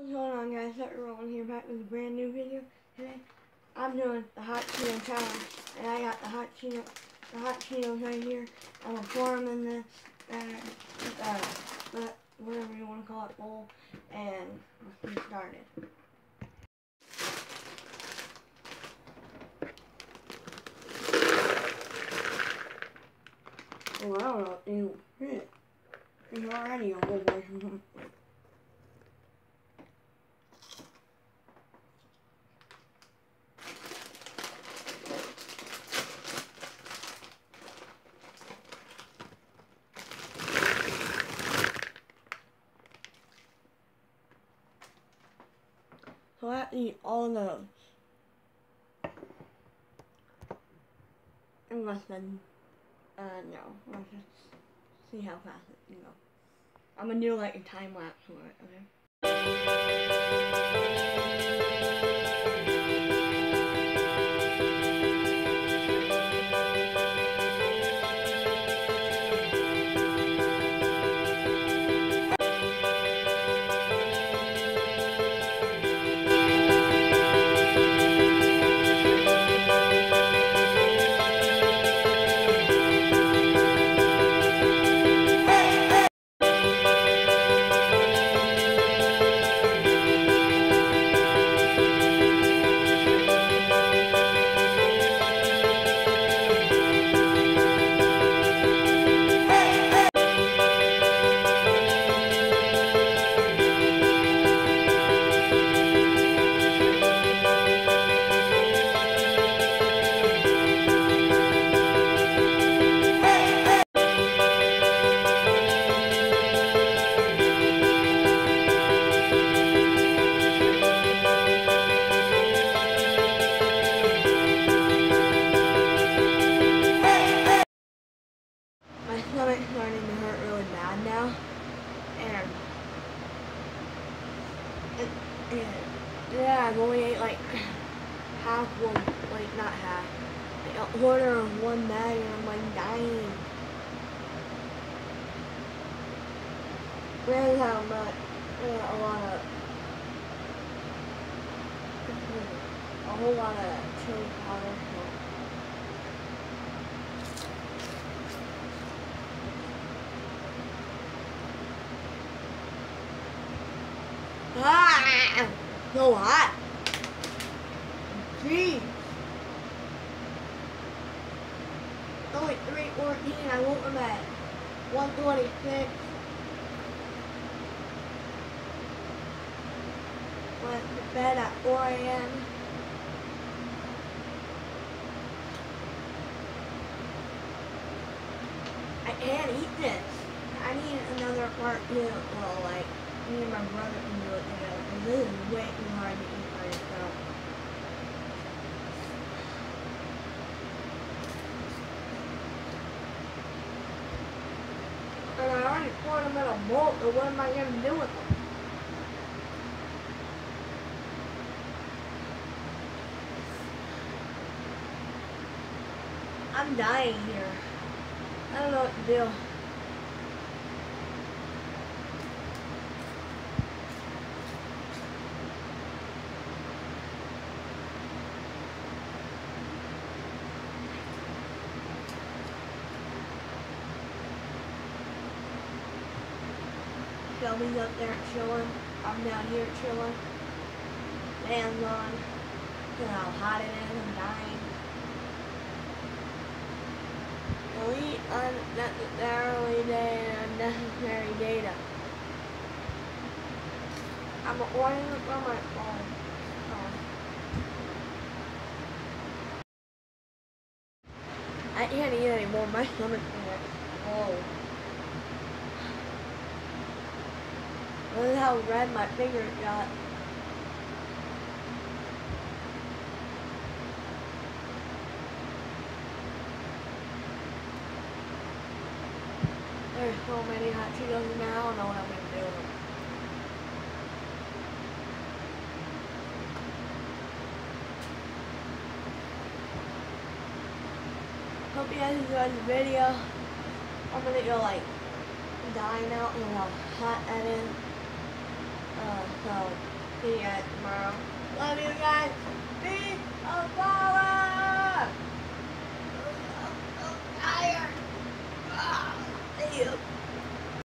What's going on guys, Tucker Rowland here back with a brand new video today. I'm doing the hot Cheeto challenge and I got the hot Cheeto the hot Cheetos right here. I'm gonna pour them in this uh, uh, whatever you want to call it bowl and let's get started. Oh, I don't know, you, it's already a whole bunch So I have to eat all of those. In less than, uh, no. Let's just see how fast it can go. I'm gonna do like a time lapse for it, okay? Yeah, I've only ate like half one, like not half, like a quarter of one bag and I'm like dying. Really how much, uh, a lot of, a whole lot of chili powder. So hot. Jeez. Only 314, I won't at 126. Went to bed at 4 a.m. I can't eat this. I need another part too. Well, like, me and my brother can do it together. Way too hard to eat by yourself. And I already poured them in a bowl, so what am I going to do with them? I'm dying here. I don't know what to do. Shelby's up there chilling. I'm down here chilling. Fans on. Look how hot it is. I'm dying. Delete unnecessarily data, unnecessary data. I'm ordering it from my phone. Oh. I can't eat anymore. My stomach's full. Look at how red my finger got. There's so many hot Cheetos now, I don't know what I'm to do. Hope you guys enjoyed the video. I'm to go like dine out and how hot that is. Uh, so, see you guys tomorrow. Love you guys. Be a